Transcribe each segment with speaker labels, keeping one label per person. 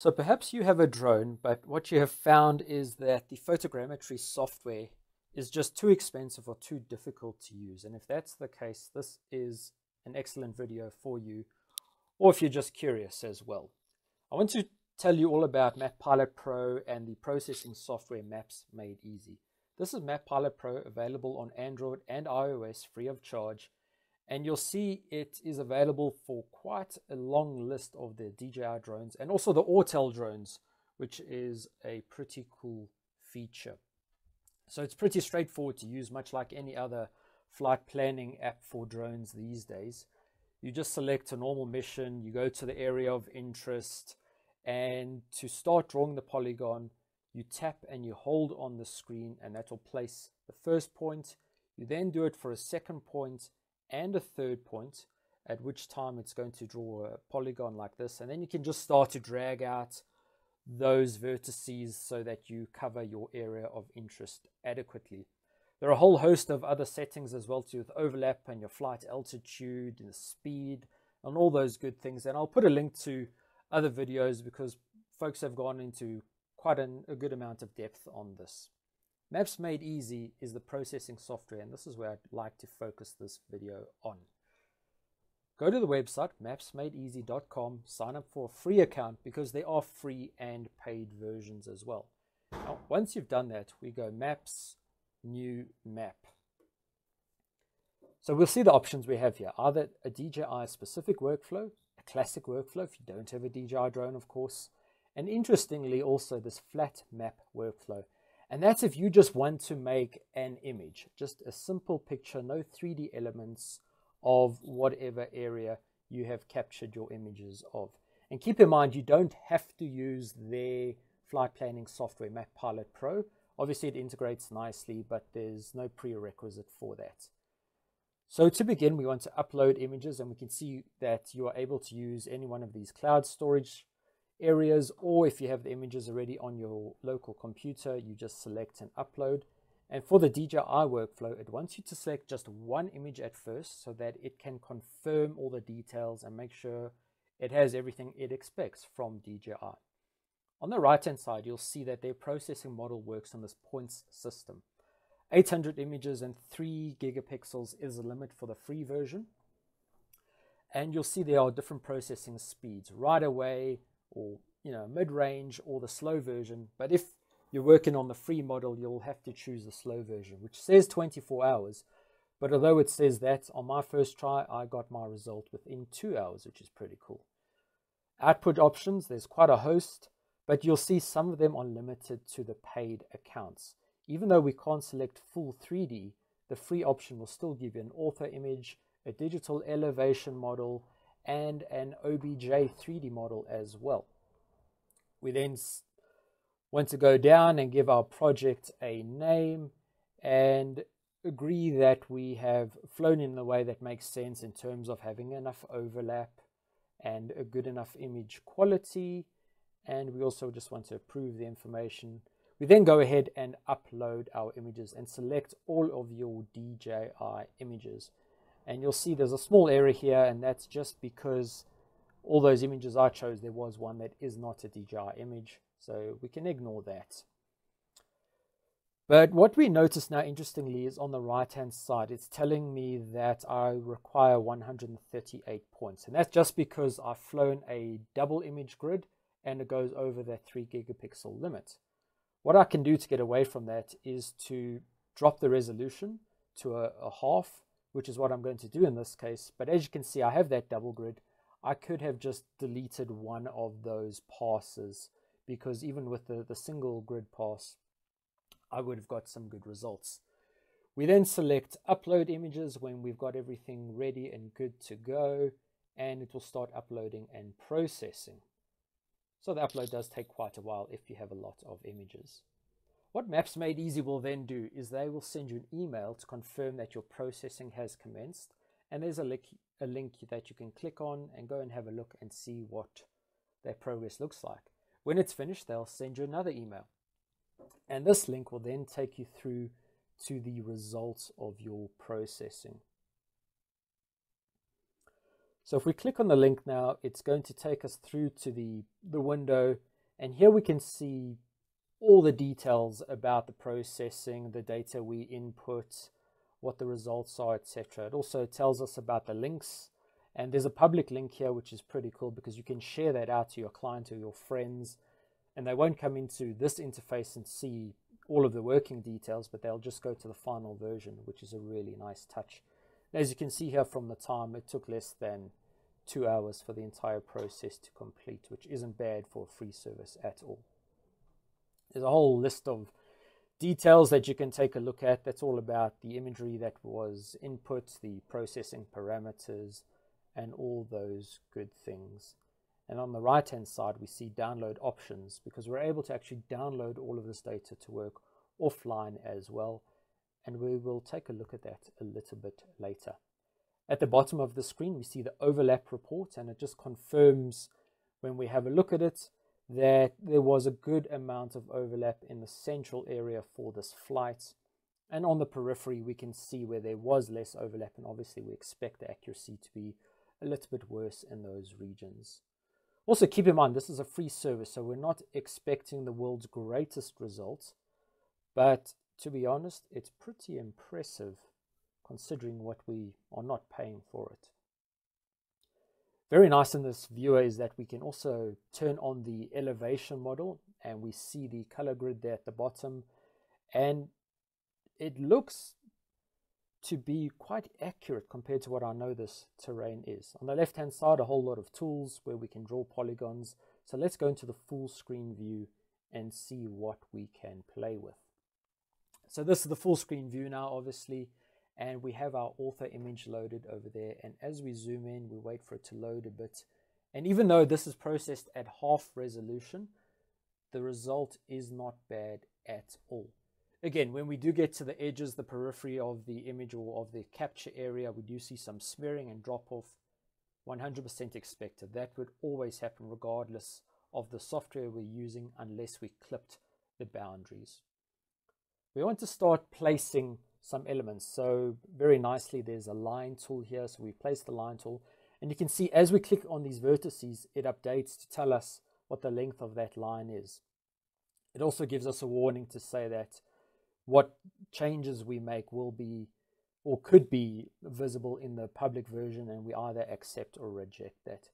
Speaker 1: So perhaps you have a drone, but what you have found is that the photogrammetry software is just too expensive or too difficult to use. And if that's the case, this is an excellent video for you, or if you're just curious as well. I want to tell you all about Map Pilot Pro and the processing software Maps Made Easy. This is Map Pilot Pro available on Android and iOS free of charge and you'll see it is available for quite a long list of the DJI drones and also the Autel drones, which is a pretty cool feature. So it's pretty straightforward to use, much like any other flight planning app for drones these days. You just select a normal mission, you go to the area of interest, and to start drawing the polygon, you tap and you hold on the screen, and that will place the first point. You then do it for a second point and a third point, at which time it's going to draw a polygon like this. And then you can just start to drag out those vertices so that you cover your area of interest adequately. There are a whole host of other settings as well too with overlap and your flight altitude and speed and all those good things. And I'll put a link to other videos because folks have gone into quite an, a good amount of depth on this. Maps Made Easy is the processing software, and this is where I'd like to focus this video on. Go to the website mapsmadeeasy.com, sign up for a free account because there are free and paid versions as well. Now, once you've done that, we go Maps, New Map. So we'll see the options we have here. Either a DJI specific workflow, a classic workflow if you don't have a DJI drone, of course, and interestingly also this flat map workflow and that's if you just want to make an image, just a simple picture, no 3D elements of whatever area you have captured your images of. And keep in mind, you don't have to use their flight planning software, Map Pilot Pro. Obviously, it integrates nicely, but there's no prerequisite for that. So to begin, we want to upload images, and we can see that you are able to use any one of these cloud storage areas or if you have the images already on your local computer you just select and upload and for the DJI workflow it wants you to select just one image at first so that it can confirm all the details and make sure it has everything it expects from DJI. On the right hand side you'll see that their processing model works on this points system. 800 images and 3 gigapixels is the limit for the free version and you'll see there are different processing speeds right away or you know mid-range or the slow version but if you're working on the free model you'll have to choose the slow version which says 24 hours but although it says that on my first try I got my result within two hours which is pretty cool. Output options there's quite a host but you'll see some of them are limited to the paid accounts. Even though we can't select full 3D the free option will still give you an ortho image a digital elevation model and an OBJ 3D model as well. We then want to go down and give our project a name and agree that we have flown in a way that makes sense in terms of having enough overlap and a good enough image quality. And we also just want to approve the information. We then go ahead and upload our images and select all of your DJI images and you'll see there's a small error here and that's just because all those images I chose there was one that is not a DJI image. So we can ignore that. But what we notice now interestingly is on the right hand side it's telling me that I require 138 points. And that's just because I've flown a double image grid and it goes over that 3 gigapixel limit. What I can do to get away from that is to drop the resolution to a, a half which is what I'm going to do in this case. But as you can see, I have that double grid. I could have just deleted one of those passes because even with the, the single grid pass, I would have got some good results. We then select upload images when we've got everything ready and good to go, and it will start uploading and processing. So the upload does take quite a while if you have a lot of images. What Maps Made Easy will then do is they will send you an email to confirm that your processing has commenced. And there's a link, a link that you can click on and go and have a look and see what their progress looks like. When it's finished, they'll send you another email. And this link will then take you through to the results of your processing. So if we click on the link now, it's going to take us through to the, the window And here we can see all the details about the processing, the data we input, what the results are, etc. It also tells us about the links. And there's a public link here, which is pretty cool because you can share that out to your client or your friends. And they won't come into this interface and see all of the working details, but they'll just go to the final version, which is a really nice touch. As you can see here from the time, it took less than two hours for the entire process to complete, which isn't bad for a free service at all. There's a whole list of details that you can take a look at. That's all about the imagery that was input, the processing parameters, and all those good things. And on the right hand side, we see download options because we're able to actually download all of this data to work offline as well. And we will take a look at that a little bit later. At the bottom of the screen, we see the overlap report, and it just confirms when we have a look at it that there was a good amount of overlap in the central area for this flight. And on the periphery, we can see where there was less overlap, and obviously, we expect the accuracy to be a little bit worse in those regions. Also, keep in mind, this is a free service, so we're not expecting the world's greatest results, but to be honest, it's pretty impressive considering what we are not paying for it. Very nice in this viewer is that we can also turn on the elevation model and we see the color grid there at the bottom and it looks to be quite accurate compared to what I know this terrain is. On the left hand side, a whole lot of tools where we can draw polygons. So let's go into the full screen view and see what we can play with. So this is the full screen view now, obviously, and we have our ortho image loaded over there. And as we zoom in, we wait for it to load a bit. And even though this is processed at half resolution, the result is not bad at all. Again, when we do get to the edges, the periphery of the image or of the capture area, we do see some smearing and drop off. 100% expected. That would always happen regardless of the software we're using unless we clipped the boundaries. We want to start placing some elements. So very nicely, there's a line tool here. So we place the line tool and you can see as we click on these vertices, it updates to tell us what the length of that line is. It also gives us a warning to say that what changes we make will be or could be visible in the public version and we either accept or reject that.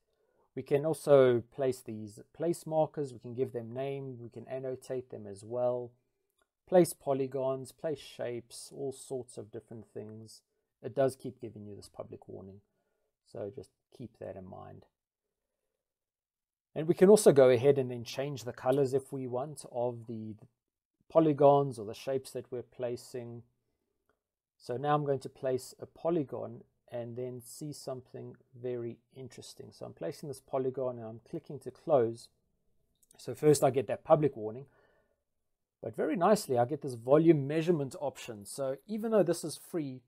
Speaker 1: We can also place these place markers, we can give them name, we can annotate them as well, place polygons, place shapes, all sorts of different things. It does keep giving you this public warning, so just keep that in mind. And we can also go ahead and then change the colors if we want of the, polygons or the shapes that we're placing. So now I'm going to place a polygon and then see something very interesting. So I'm placing this polygon and I'm clicking to close. So first I get that public warning, but very nicely I get this volume measurement option. So even though this is free,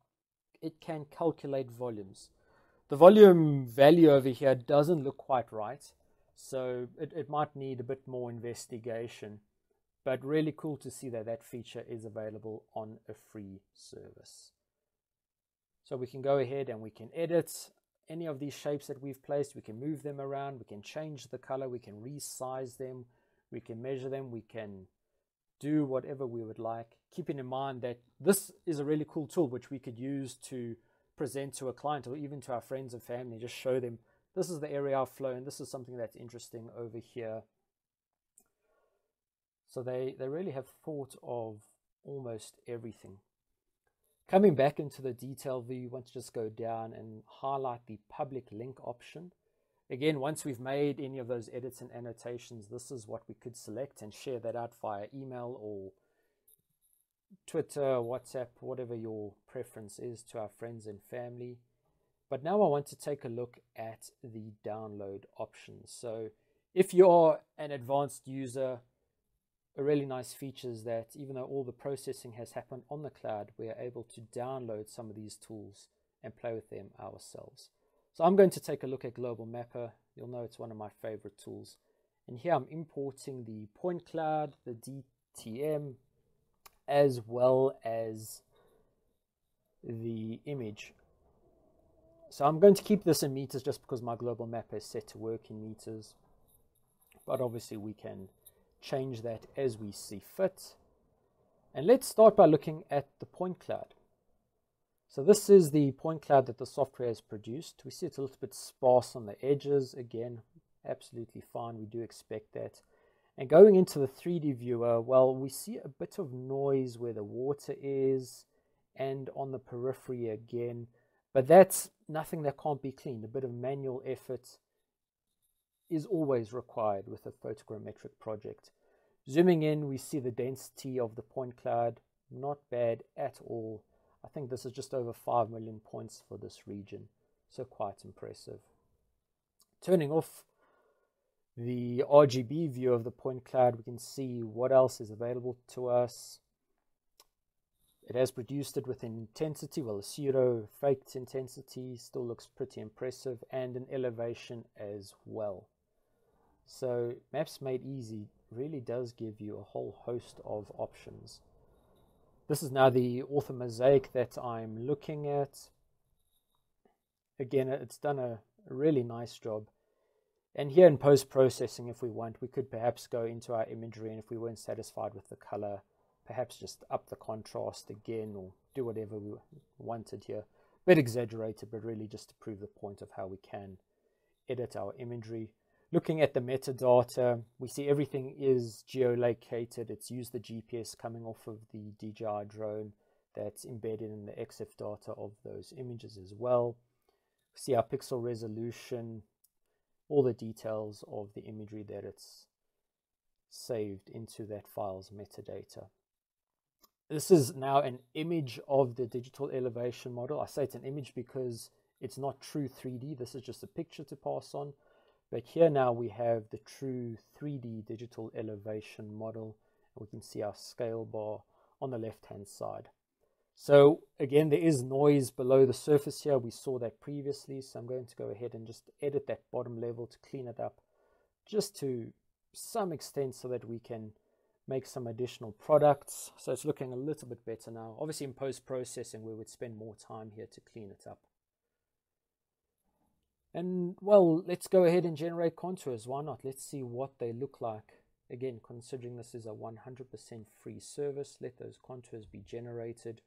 Speaker 1: it can calculate volumes. The volume value over here doesn't look quite right, so it, it might need a bit more investigation but really cool to see that that feature is available on a free service. So we can go ahead and we can edit any of these shapes that we've placed. We can move them around. We can change the color. We can resize them. We can measure them. We can do whatever we would like. Keeping in mind that this is a really cool tool which we could use to present to a client or even to our friends and family. Just show them this is the area of flow and this is something that's interesting over here so they, they really have thought of almost everything. Coming back into the detail view, you want to just go down and highlight the public link option. Again, once we've made any of those edits and annotations, this is what we could select and share that out via email or Twitter, WhatsApp, whatever your preference is to our friends and family. But now I want to take a look at the download options. So if you're an advanced user, a really nice feature is that even though all the processing has happened on the cloud, we are able to download some of these tools and play with them ourselves. So I'm going to take a look at Global Mapper. You'll know it's one of my favorite tools. And here I'm importing the point cloud, the DTM, as well as the image. So I'm going to keep this in meters just because my global mapper is set to work in meters. But obviously we can change that as we see fit. And let's start by looking at the point cloud. So this is the point cloud that the software has produced. We see it's a little bit sparse on the edges. Again, absolutely fine. We do expect that. And going into the 3D viewer, well, we see a bit of noise where the water is and on the periphery again. But that's nothing that can't be cleaned. A bit of manual effort is always required with a photogrammetric project. Zooming in, we see the density of the point cloud. Not bad at all. I think this is just over 5 million points for this region. So quite impressive. Turning off the RGB view of the point cloud, we can see what else is available to us. It has produced it with an intensity, well, a pseudo faked intensity, still looks pretty impressive, and an elevation as well. So Maps Made Easy really does give you a whole host of options. This is now the ortho mosaic that I'm looking at. Again, it's done a really nice job. And here in post-processing, if we want, we could perhaps go into our imagery and if we weren't satisfied with the color, perhaps just up the contrast again or do whatever we wanted here. A bit exaggerated, but really just to prove the point of how we can edit our imagery. Looking at the metadata, we see everything is geolocated. It's used the GPS coming off of the DJI drone that's embedded in the EXIF data of those images as well. We see our pixel resolution, all the details of the imagery that it's saved into that file's metadata. This is now an image of the digital elevation model. I say it's an image because it's not true 3D. This is just a picture to pass on. But here now we have the true 3D digital elevation model. And we can see our scale bar on the left hand side. So again, there is noise below the surface here. We saw that previously. So I'm going to go ahead and just edit that bottom level to clean it up just to some extent so that we can make some additional products. So it's looking a little bit better now. Obviously in post-processing we would spend more time here to clean it up. And well, let's go ahead and generate contours. Why not? Let's see what they look like. Again, considering this is a 100% free service, let those contours be generated.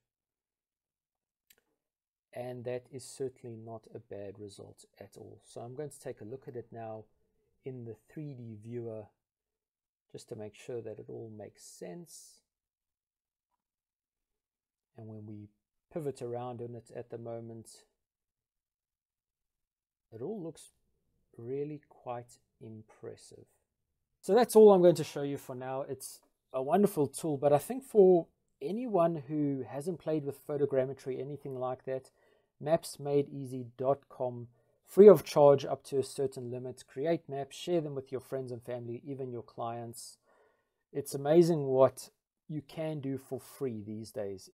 Speaker 1: And that is certainly not a bad result at all. So I'm going to take a look at it now in the 3D viewer just to make sure that it all makes sense. And when we pivot around on it at the moment, it all looks really quite impressive. So that's all I'm going to show you for now. It's a wonderful tool, but I think for anyone who hasn't played with photogrammetry, anything like that, mapsmadeeasy.com, free of charge up to a certain limit. Create maps, share them with your friends and family, even your clients. It's amazing what you can do for free these days.